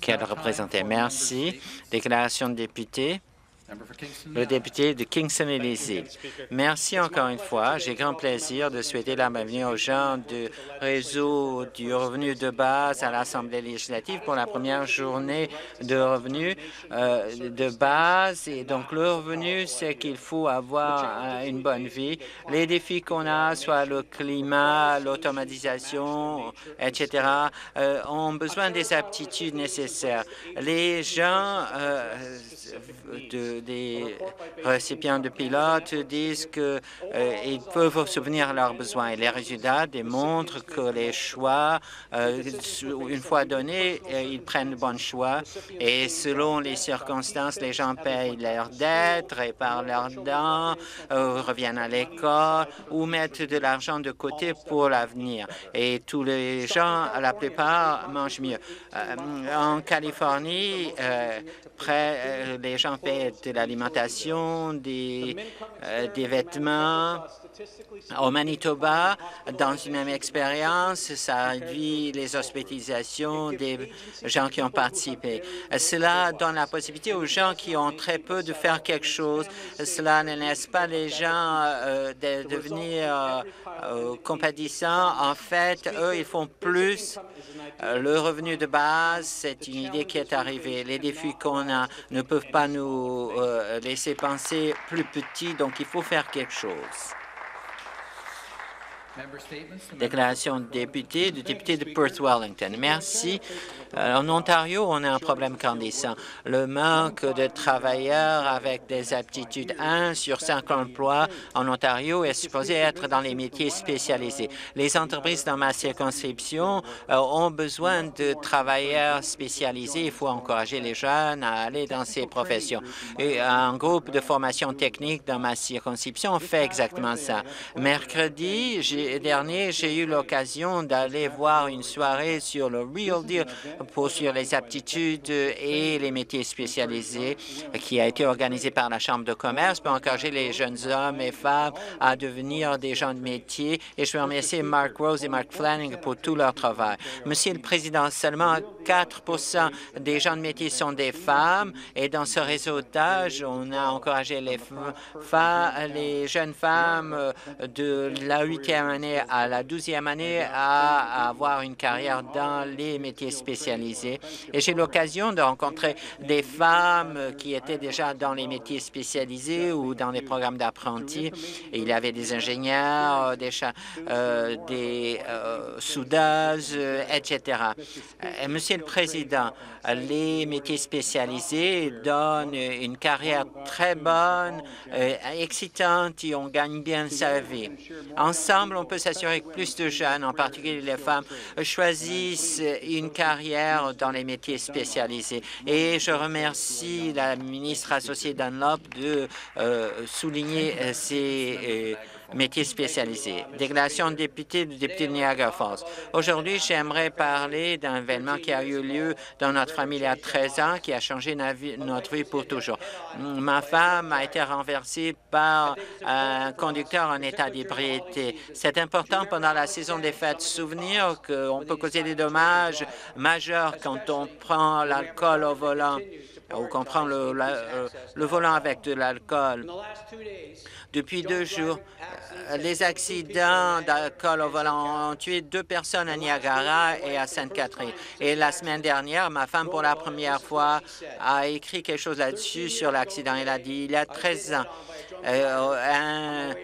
qu'elle représentait. Merci. Déclaration de député. Le député de Kingston-Élysée. Merci encore une fois. J'ai grand plaisir de souhaiter la bienvenue aux gens du réseau du revenu de base à l'Assemblée législative pour la première journée de revenu euh, de base. Et donc, le revenu, c'est qu'il faut avoir euh, une bonne vie. Les défis qu'on a, soit le climat, l'automatisation, etc., euh, ont besoin des aptitudes nécessaires. Les gens de des récipients de pilotes disent qu'ils euh, peuvent subvenir à leurs besoins. Et les résultats démontrent que les choix, euh, une fois donnés, euh, ils prennent de bons choix. Et selon les circonstances, les gens payent leurs dettes, réparent leurs dents, reviennent à l'école ou mettent de l'argent de côté pour l'avenir. Et tous les gens, la plupart, mangent mieux. en Californie, près, les gens paient l'alimentation, des, euh, des vêtements. Au Manitoba, dans une même expérience, ça réduit les hospitalisations des gens qui ont participé. Cela donne la possibilité aux gens qui ont très peu de faire quelque chose. Cela ne laisse pas les gens euh, de devenir euh, compatissants. En fait, eux, ils font plus euh, le revenu de base, c'est une idée qui est arrivée. Les défis qu'on a ne peuvent pas nous euh, laisser penser plus petits, donc il faut faire quelque chose. Déclaration de député, du député de Perth-Wellington. Merci. Euh, en Ontario, on a un problème grandissant. Le manque de travailleurs avec des aptitudes 1 sur 5 emplois en Ontario est supposé être dans les métiers spécialisés. Les entreprises dans ma circonscription euh, ont besoin de travailleurs spécialisés. Il faut encourager les jeunes à aller dans ces professions. Et un groupe de formation technique dans ma circonscription fait exactement ça. Mercredi, j'ai dernier, j'ai eu l'occasion d'aller voir une soirée sur le Real Deal pour sur les aptitudes et les métiers spécialisés qui a été organisée par la Chambre de commerce pour encourager les jeunes hommes et femmes à devenir des gens de métier. Et je veux remercier Mark Rose et Mark Flanagan pour tout leur travail. Monsieur le Président, seulement 4 des gens de métier sont des femmes et dans ce réseautage, on a encouragé les, les jeunes femmes de la année à la douzième année à avoir une carrière dans les métiers spécialisés. Et j'ai l'occasion de rencontrer des femmes qui étaient déjà dans les métiers spécialisés ou dans les programmes d'apprentis. Il y avait des ingénieurs, des, euh, euh, soudeuses, etc. Monsieur le Président, les métiers spécialisés donnent une carrière très bonne, euh, excitante et on gagne bien sa vie. Ensemble, on peut s'assurer que plus de jeunes, en particulier les femmes, choisissent une carrière dans les métiers spécialisés. Et je remercie la ministre associée Dunlop de euh, souligner euh, ces métiers spécialisés. Déclaration de député du député de Niagara Falls. Aujourd'hui, j'aimerais parler d'un événement qui a eu lieu dans notre famille il y a 13 ans, qui a changé notre vie pour toujours. Ma femme a été renversée par un conducteur en état d'ébriété. C'est important pendant la saison des fêtes. Souvenir qu'on peut causer des dommages majeurs quand on prend l'alcool au volant ou qu'on euh, le volant avec de l'alcool. Depuis deux jours, euh, les accidents d'alcool au volant ont tué deux personnes à Niagara et à Sainte-Catherine. Et la semaine dernière, ma femme, pour la première fois, a écrit quelque chose là-dessus sur l'accident. Elle a dit, il y a 13 ans, euh, un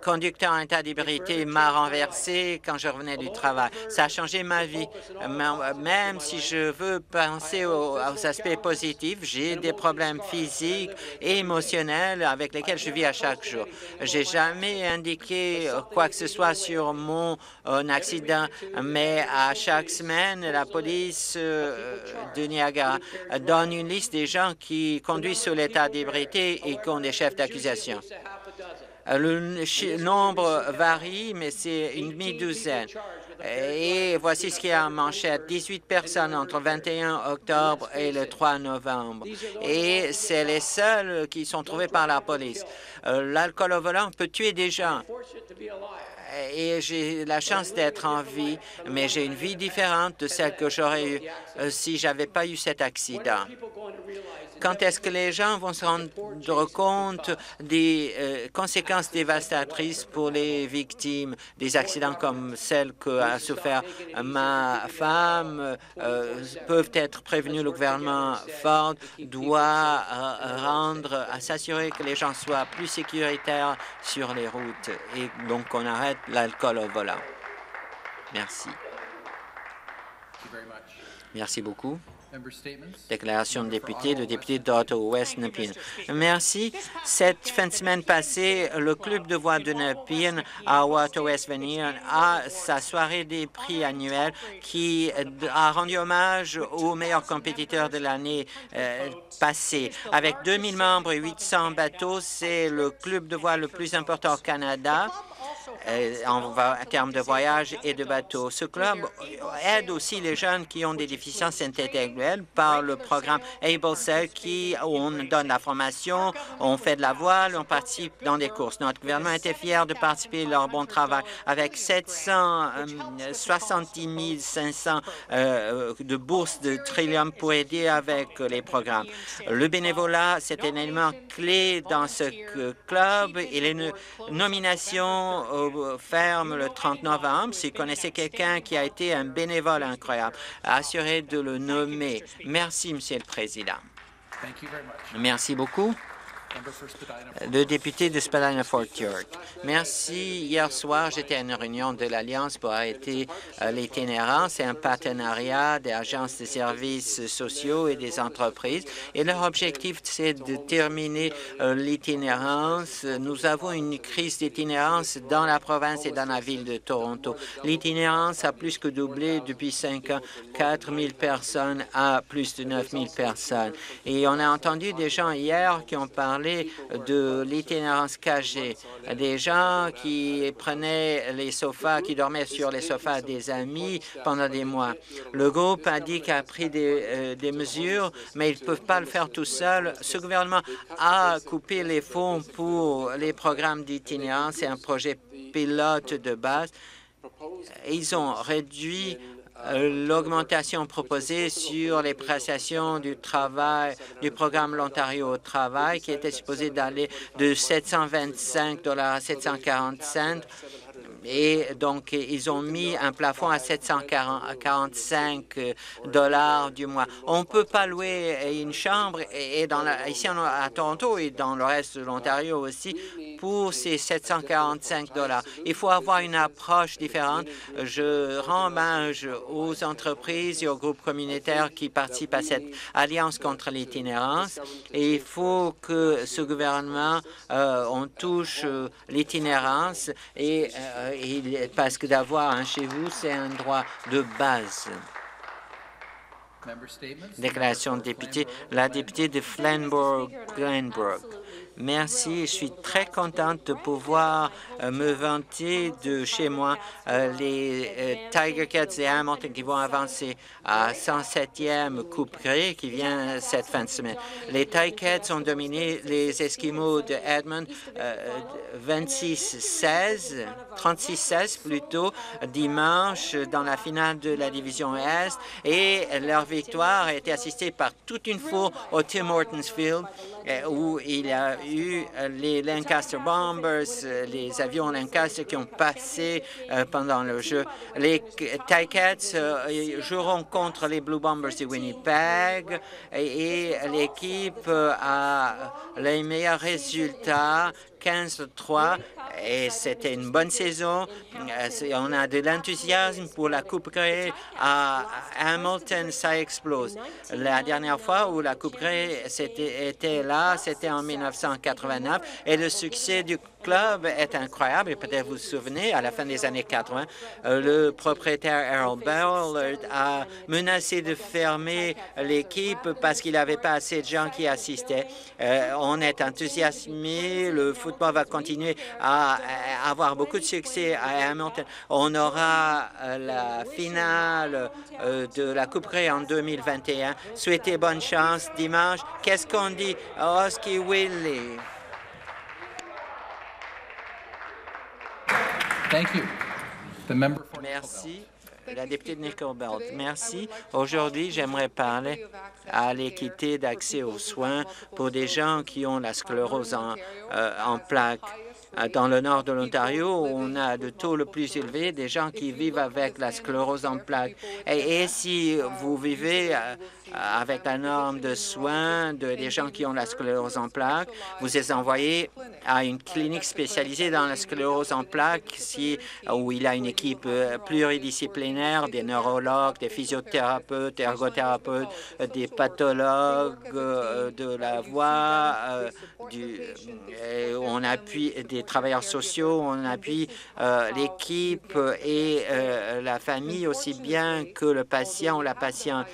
conducteur en état d'ébriété m'a renversé quand je revenais du travail. Ça a changé ma vie. Même si je veux penser aux, aspects positifs, j'ai des problèmes physiques et émotionnels avec lesquels je vis à chaque jour. J'ai jamais indiqué quoi que ce soit sur mon accident, mais à chaque semaine, la police euh, de Niagara donne une liste des gens qui conduisent sous l'état d'ébriété et qui ont des chefs d'accusation. Le nombre varie, mais c'est une demi-douzaine. Et voici ce qui est en manchette. 18 personnes entre le 21 octobre et le 3 novembre. Et c'est les seuls qui sont trouvés par la police. Euh, l'alcool au volant peut tuer des gens. et j'ai la chance d'être en vie, mais j'ai une vie différente de celle que j'aurais eue si j'avais pas eu cet accident. Quand est-ce que les gens vont se rendre compte des euh, conséquences dévastatrices pour les victimes des accidents comme celle qu'a souffert ma femme euh, peuvent être prévenus? Le gouvernement Ford doit euh, rendre s'assurer que les gens soient plus sécuritaires sur les routes et donc on arrête l'alcool au volant. Merci. Merci beaucoup. Déclaration de député, le député d'Ottawa-West Nepean. Merci. Cette fin de semaine passée, le club de voix de Nepean à Ottawa-West a sa soirée des prix annuels qui a rendu hommage aux meilleurs compétiteurs de l'année euh, passée. Avec 2000 membres et 800 bateaux, c'est le club de voix le plus important au Canada. Euh, en, termes de voyage et de bateaux. Ce club aide aussi les jeunes qui ont des déficiences intellectuelles par le programme AbleSail qui où on donne la formation, on fait de la voile, on participe dans des courses. Notre gouvernement était fier de participer à leur bon travail avec 770 500 euh, de bourses de Trillium pour aider avec les programmes. Le bénévolat, c'est un élément clé dans ce club et les nominations ferme le 30 novembre. Si vous connaissez quelqu'un qui a été un bénévole incroyable, assurez de le nommer. Merci, Monsieur le Président. Merci beaucoup. Le député de Spadina-Fort York. Merci. Hier soir, j'étais à une réunion de l'Alliance pour arrêter euh, l'itinérance. C'est un partenariat des agences de services sociaux et des entreprises. Et leur objectif, c'est de terminer euh, l'itinérance. Nous avons une crise d'itinérance dans la province et dans la ville de Toronto. L'itinérance a plus que doublé depuis cinq ans, 4 000 personnes à plus de 9 000 personnes. Et on a entendu des gens hier qui ont parlé de l'itinérance cachée, des gens qui prenaient les sofas, qui dormaient sur les sofas des amis pendant des mois. Le groupe a dit qu'il a pris des, euh, des mesures, mais ils ne peuvent pas le faire tout seul. Ce gouvernement a coupé les fonds pour les programmes d'itinérance. C'est un projet pilote de base. Ils ont réduit l'augmentation proposée sur les prestations du travail du programme l'Ontario au travail qui était supposé d'aller de 725 dollars à 745 et donc ils ont mis un plafond à 745 dollars du mois. On ne peut pas louer une chambre et dans ici à Toronto et dans le reste de l'Ontario aussi pour ces 745 dollars. Il faut avoir une approche différente. Je rends hommage aux entreprises et aux groupes communautaires qui participent à cette alliance contre l'itinérance et il faut que ce gouvernement euh, on touche euh, l'itinérance et euh, parce que d'avoir un chez vous, c'est un droit de base. Déclaration de député, la députée de Flamborough-Glenbrook. Merci. Je suis très contente de pouvoir euh, me vanter de chez moi euh, les euh, Tiger Cats et Hamilton qui vont avancer à 107e Coupe Grey qui vient cette fin de semaine. Les Tiger Cats ont dominé les Esquimaux de Edmond 26-16, 36-16 plutôt, dimanche dans la finale de la division Est et leur victoire a été assistée par toute une foule au Tim Hortons Field où il a eu euh, les Lancaster Bombers, euh, les avions Lancaster qui ont passé euh, pendant le jeu. Les Ticats joueront contre les Blue Bombers de Winnipeg et, l'équipe a les meilleurs résultats 15-3 et c'était une bonne saison. On a de l'enthousiasme pour la Coupe Grey à Hamilton, ça explose. La dernière fois où la Coupe Grey était là, c'était en 1989 et le succès du club est incroyable et peut-être vous vous souvenez, à la fin des années 80, euh, le propriétaire Harold Ballard a menacé de fermer l'équipe parce qu'il n'avait pas assez de gens qui assistaient. Euh, on est enthousiasmé, le football va continuer à, avoir beaucoup de succès à Hamilton. On aura euh, la finale de la Coupe Grey en 2021. Souhaitez bonne chance dimanche. Qu'est-ce qu'on dit? Oski Willie. Merci. La députée de Nickelbelt. Merci. Aujourd'hui, j'aimerais parler à l'équité d'accès aux soins pour des gens qui ont la sclérose en, euh, en plaques. Euh, dans le nord de l'Ontario, on a le taux le plus élevé des gens qui vivent avec la sclérose en plaques. Et, si vous vivez euh, avec la norme de soins de, des gens qui ont la sclérose en plaques, vous êtes envoyé à une clinique spécialisée dans la sclérose en plaques où il a une équipe euh, pluridisciplinaire, des neurologues, des physiothérapeutes, ergothérapeutes, des pathologues de la voix, on appuie des travailleurs sociaux, on appuie euh, l'équipe et euh, la famille aussi bien que le patient ou la patiente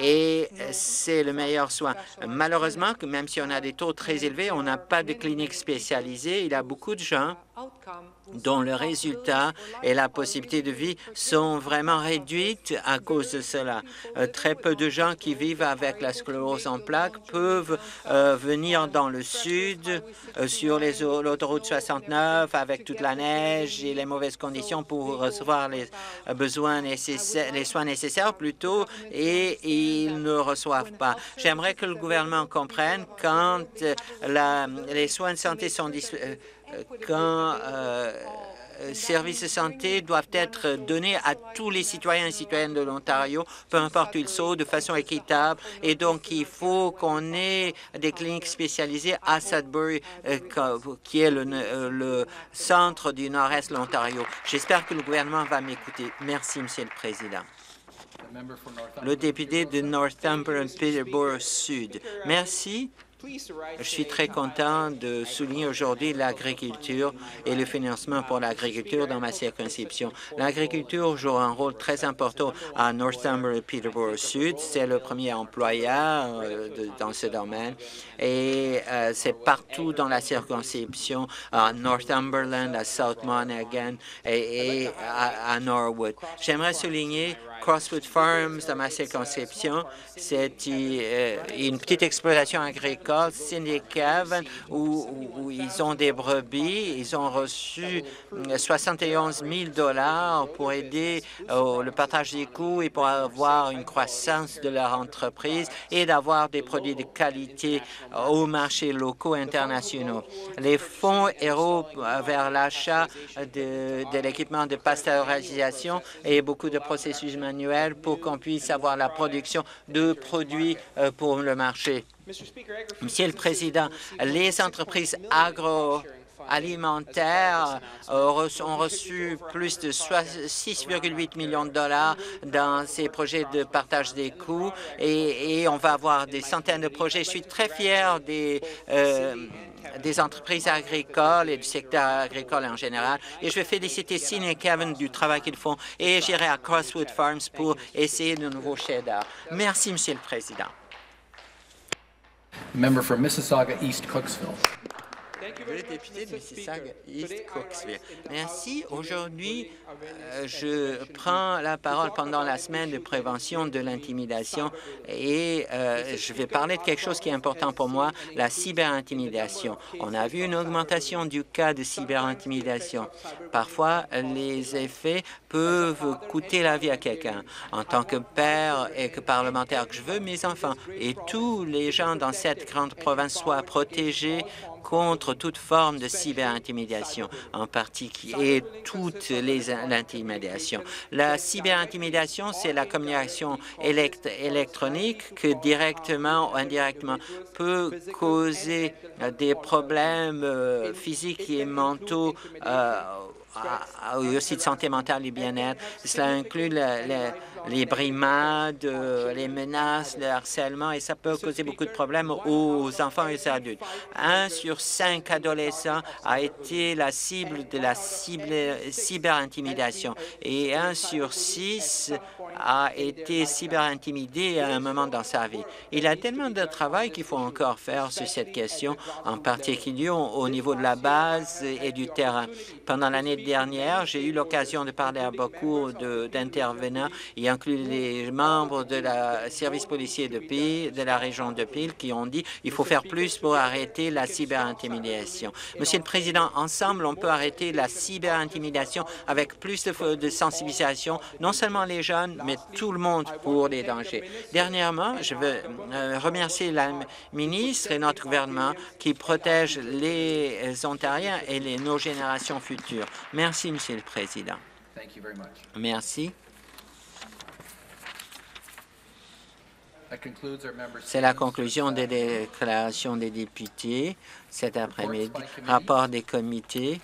et c'est le meilleur soin. Malheureusement, même si on a des taux très élevés, on n'a pas de clinique spécialisée. Il y a beaucoup de gens dont le résultat et la possibilité de vie sont vraiment réduites à cause de cela. Euh, très peu de gens qui vivent avec la sclérose en plaques peuvent euh, venir dans le sud euh, sur l'autoroute 69 avec toute la neige et les mauvaises conditions pour recevoir les besoins nécessaires, les soins nécessaires plutôt, et ils ne reçoivent pas. J'aimerais que le gouvernement comprenne quand les soins de santé sont disponibles quand euh, services de santé doivent être donnés à tous les citoyens et citoyennes de l'Ontario, peu importe où ils sont, de façon équitable. Et donc, il faut qu'on ait des cliniques spécialisées à Sudbury, euh, qui est le, euh, centre du nord-est de l'Ontario. J'espère que le gouvernement va m'écouter. Merci, Monsieur le Président. Le député de Northumberland-Peterborough Sud. Merci. Je suis très content de souligner aujourd'hui l'agriculture et le financement pour l'agriculture dans ma circonscription. L'agriculture joue un rôle très important à Northumberland et Peterborough Sud. C'est le premier employeur euh, dans ce domaine et euh, c'est partout dans la circonscription, à Northumberland, à South Monaghan et, à, à Norwood. J'aimerais souligner Crosswood Farms dans ma circonscription. C'est euh, une petite exploitation agricole, Cindy Cavan, où, ils ont des brebis. Ils ont reçu 71 000 dollars pour aider le partage des coûts et pour avoir une croissance de leur entreprise et d'avoir des produits de qualité aux marchés locaux et internationaux. Les fonds héros vers l'achat de, de l'équipement de pasteurisation et beaucoup de processus pour qu'on puisse avoir la production de produits euh, pour le marché. Monsieur le Président, les entreprises agro alimentaires euh, ont reçu plus de 6,8 millions de dollars dans ces projets de partage des coûts et, on va avoir des centaines de projets. Je suis très fier des euh, des entreprises agricoles et du secteur agricole en général. Et je veux féliciter Cine et Kevin du travail qu'ils font et j'irai à Crosswood Farms pour essayer de nouveaux cheddar. Merci, Monsieur le Président. Member for Mississauga East Cooksville le député de Mississauga East Cooksville. Merci. Aujourd'hui, euh, je prends la parole pendant la semaine de prévention de l'intimidation et euh, je vais parler de quelque chose qui est important pour moi, la cyberintimidation. On a vu une augmentation du cas de cyberintimidation. Parfois, les effets peuvent coûter la vie à quelqu'un. En tant que père et que parlementaire, que je veux mes enfants et tous les gens dans cette grande province soient protégés contre toute forme de cyberintimidation, en particulier toutes les intimidations. La cyberintimidation, c'est la communication électronique que directement ou indirectement peut causer des problèmes euh, physiques et mentaux euh, aussi de santé mentale et bien-être. Cela inclut les brimades, euh, les menaces, le harcèlement, et ça peut causer beaucoup de problèmes aux enfants et aux adultes. Un sur cinq adolescents a été la cible de la cyberintimidation, et un sur six a été cyberintimidé à un moment dans sa vie. Il y a tellement de travail qu'il faut encore faire sur cette question, en particulier au niveau de la base et du terrain. Pendant l'année dernière, j'ai eu l'occasion de parler à beaucoup d'intervenants inclut les membres de la service policier de Peel, de la région de Peel, qui ont dit il faut faire plus pour arrêter la cyberintimidation. Monsieur le Président, ensemble, on peut arrêter la cyberintimidation avec plus de, de sensibilisation, non seulement les jeunes, mais tout le monde pour les dangers. Dernièrement, je veux euh, remercier la ministre et notre gouvernement qui protègent les Ontariens et les, nos générations futures. Merci, Monsieur le Président. Merci. C'est la conclusion des déclarations des députés cet après-midi. Rapport des comités.